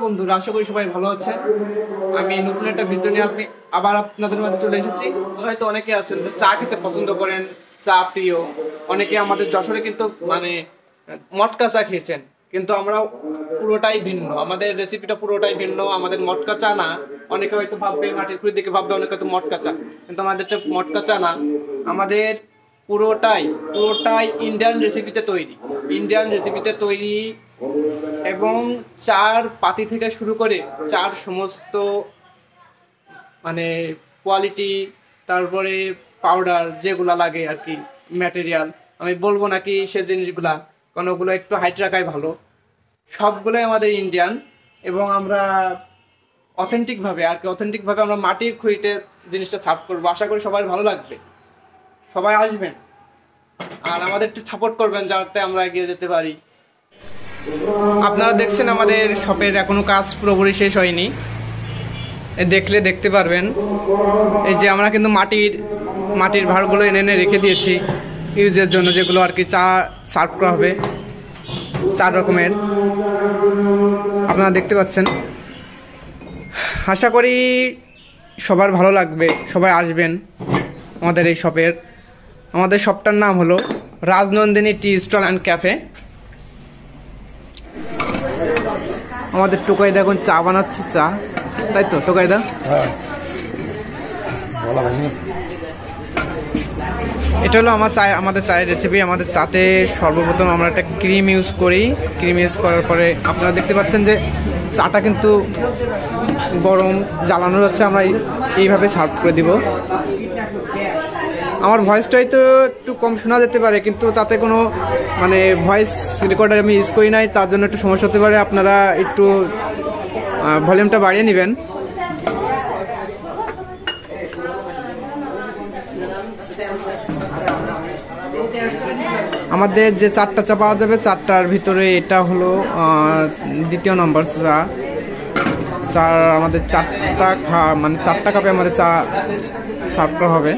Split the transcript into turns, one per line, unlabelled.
বন্ধুরা, আশা করি সবাই ভালো আছেন। আমি নতুন একটা ভিডিও নিয়ে আপনি আবার আপনাদের মধ্যে চলে এসেছি। হয়তো অনেকে আছেন যে চা খেতে পছন্দ করেন, চা প্রিয়। অনেকে আমাদের যশোরে কিন্তু মানে মটকা চা খেয়েছেন। কিন্তু আমরা পুরোটাই ভিন্ন। আমাদের রেসিপিটা পুরোটাই ভিন্ন, আমাদের মটকা চা না। অনেকে হয়তো ভাববে, মাটির খুঁড়ি দেখে ভাববে, অনেকে হয়তো মটকা চা। কিন্তু আমাদের আমাদেরটা মটকা চা না। আমাদের পুরোটাই পুরোটাই ইন্ডিয়ান রেসিপিতে তৈরি। ইন্ডিয়ান রেসিপিতে তৈরি এবং চার পাতি থেকে শুরু করে চার সমস্ত মানে কোয়ালিটি তারপরে পাউডার যেগুলা লাগে আর কি ম্যাটেরিয়াল আমি বলব নাকি সে জিনিসগুলা, কারণ ওগুলো একটু হাইট রাখাই ভালো। সবগুলোই আমাদের ইন্ডিয়ান এবং আমরা অথেন্টিকভাবে আর কি অথেন্টিকভাবে আমরা মাটির খুঁড়িতে জিনিসটা ছাপ করব। আশা করি সবাই ভালো লাগবে। সবাই আসবেন। আর আমাদের একটু সাপোর্ট করবেন যাতে আমরা এগিয়ে যেতে পারি। আপনারা দেখছেন আমাদের শপের এখনও কাজ পুরোপুরি শেষ হয়নি। দেখলে দেখতে পারবেন। এই যে আমরা কিন্তু মাটির মাটির ভাড়গুলো এনে এনে রেখে দিয়েছি ইউজের জন্য, যেগুলো আর কি চা সার্ভ করা হবে। চার রকমের। আপনারা দেখতে পাচ্ছেন। আশা করি সবার ভালো লাগবে, সবাই আসবেন আমাদের এই শপের। আমাদের শপটার নাম হলো Rajnandini tea stall and cafe. আমাদের টোকাইদা এখন চা বানাচ্ছে চা। তাই তো টোকাইদা? এটা হলো আমার চায় আমাদের চায়ের রেসিপি আমাদের চাতে সর্বপ্রথম আমরা একটা ক্রিম ইউজ করি। ক্রিম ইউজ করার পরে আপনারা দেখতে পাচ্ছেন যে চাটা কিন্তু গরম জ্বালানো যাচ্ছে আমরা এইভাবে সার্ভ করে দিব। আমার ভয়েসটাই তো একটু কম শোনা যেতে পারে, কিন্তু তাতে কোনো মানে ভয়েস রেকর্ডার আমি ইউজ করি নাই, তার জন্য একটু সমস্যা হতে পারে। আপনারা একটু ভলিউমটা বাড়িয়ে নেবেন। আমাদের যে চারটা চা পাওয়া যাবে, চারটার ভিতরে এটা হলো দ্বিতীয় নম্বর চা। চার, আমাদের চারটা খা মানে চারটা কাপে আমাদের চা করা হবে।